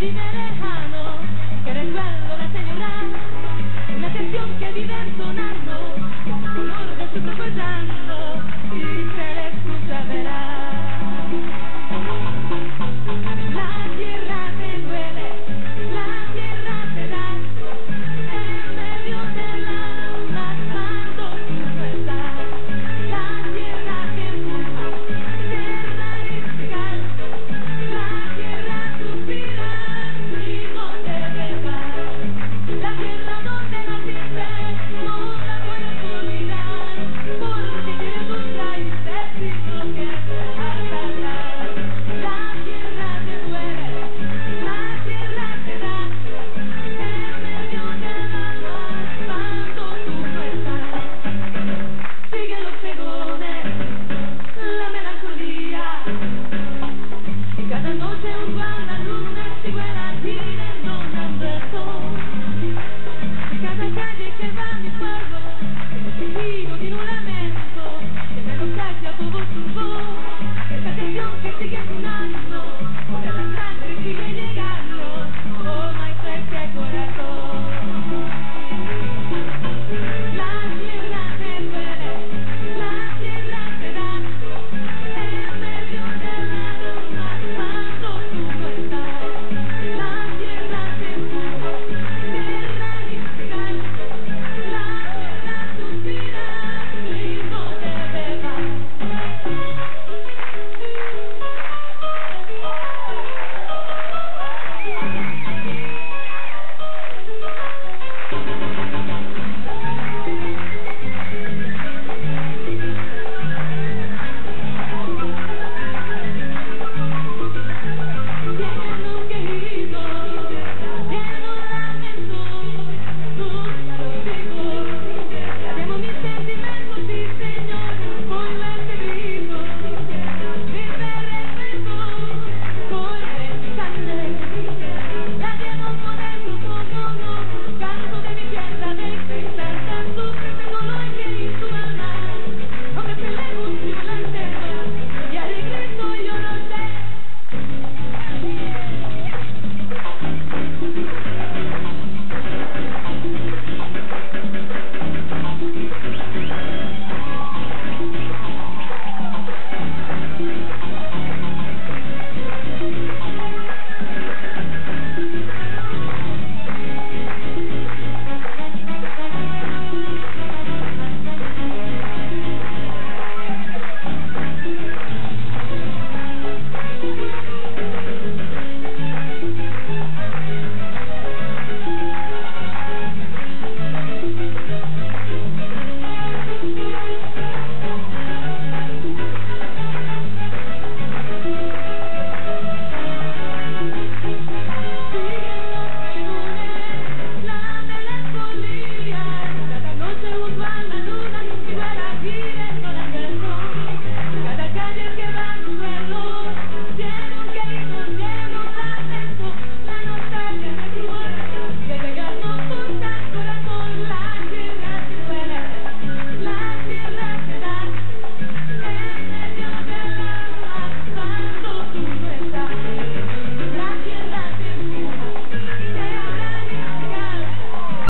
vive lejano, que recuerdo la señora, una canción que vive sonando, un oro que estoy recordando. La